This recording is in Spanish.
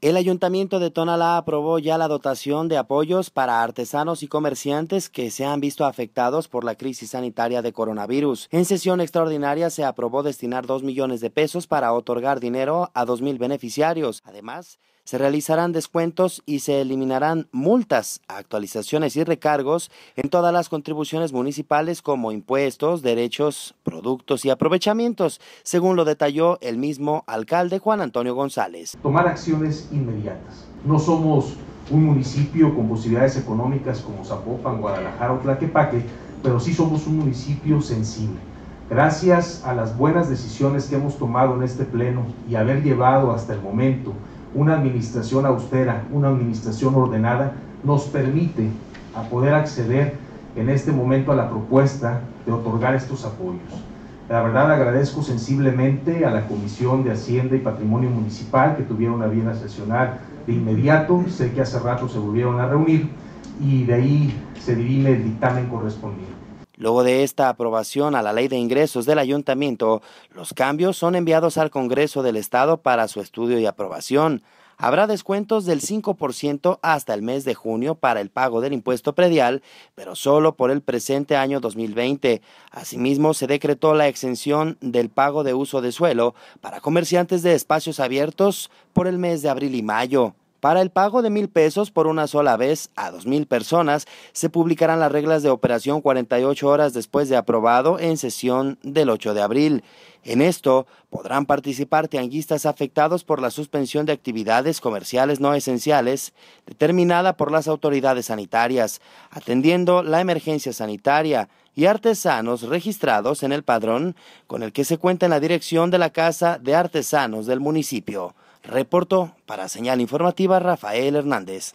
El ayuntamiento de Tonalá aprobó ya la dotación de apoyos para artesanos y comerciantes que se han visto afectados por la crisis sanitaria de coronavirus. En sesión extraordinaria se aprobó destinar dos millones de pesos para otorgar dinero a dos mil beneficiarios. Además, se realizarán descuentos y se eliminarán multas, actualizaciones y recargos en todas las contribuciones municipales como impuestos, derechos, productos y aprovechamientos, según lo detalló el mismo alcalde Juan Antonio González. Tomar acciones inmediatas. No somos un municipio con posibilidades económicas como Zapopan, Guadalajara o Tlaquepaque, pero sí somos un municipio sensible. Gracias a las buenas decisiones que hemos tomado en este pleno y haber llevado hasta el momento una administración austera, una administración ordenada, nos permite a poder acceder en este momento a la propuesta de otorgar estos apoyos. La verdad agradezco sensiblemente a la Comisión de Hacienda y Patrimonio Municipal que tuvieron a bien a sesionar de inmediato, sé que hace rato se volvieron a reunir y de ahí se dirime el dictamen correspondiente. Luego de esta aprobación a la ley de ingresos del ayuntamiento, los cambios son enviados al Congreso del Estado para su estudio y aprobación. Habrá descuentos del 5% hasta el mes de junio para el pago del impuesto predial, pero solo por el presente año 2020. Asimismo, se decretó la exención del pago de uso de suelo para comerciantes de espacios abiertos por el mes de abril y mayo. Para el pago de mil pesos por una sola vez a dos mil personas, se publicarán las reglas de operación 48 horas después de aprobado en sesión del 8 de abril. En esto podrán participar tianguistas afectados por la suspensión de actividades comerciales no esenciales determinada por las autoridades sanitarias, atendiendo la emergencia sanitaria y artesanos registrados en el padrón con el que se cuenta en la dirección de la Casa de Artesanos del municipio. Reportó para señal informativa Rafael Hernández.